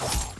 you